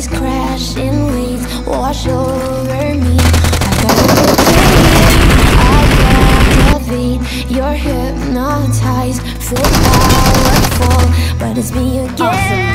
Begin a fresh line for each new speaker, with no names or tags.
These crashing waves wash over me I gotta believe, I gotta You're hypnotized, feel powerful But it's me again awesome.